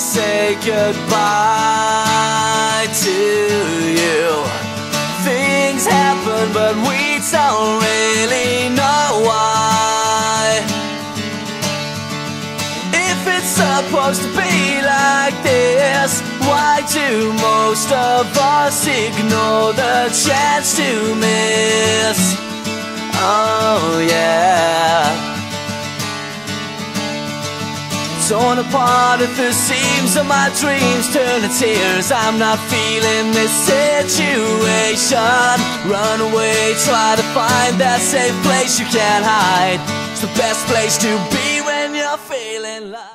say goodbye to you. Things happen, but we don't really know why. If it's supposed to be like this, why do most of us ignore the chance to miss? Oh, yeah. Torn apart. At the seams of my dreams Turn to tears, I'm not feeling this situation. Run away, try to find that safe place you can't hide. It's the best place to be when you're feeling like